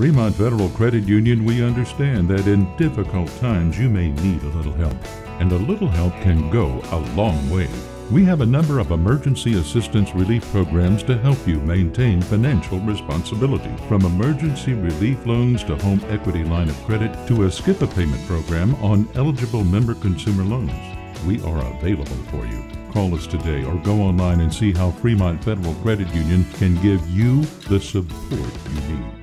Fremont Federal Credit Union, we understand that in difficult times you may need a little help, and a little help can go a long way. We have a number of emergency assistance relief programs to help you maintain financial responsibility. From emergency relief loans to home equity line of credit to a skip a payment program on eligible member consumer loans. We are available for you. Call us today or go online and see how Fremont Federal Credit Union can give you the support you need.